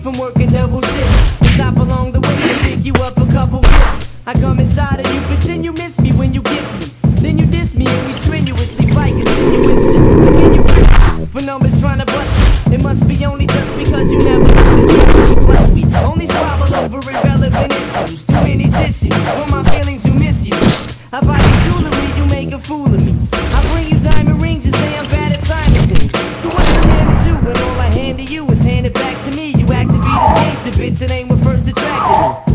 me from working double shifts. And stop along the way to pick you up a couple gifts. I come inside of you, pretend you miss me when you kiss me. Then you diss me and we strenuously fight continuously. Then you frisk for numbers trying to bust me. It must be only just because you never to trust me. Plus we only squabble over irrelevant issues. Too many tissues for my feelings who miss you. I buy you jewelry, you make a fool of me. I bring you diamond rings, you say I'm bad at timing things. So what's man to do when all I hand to you is the bitch and ain't what first attracted.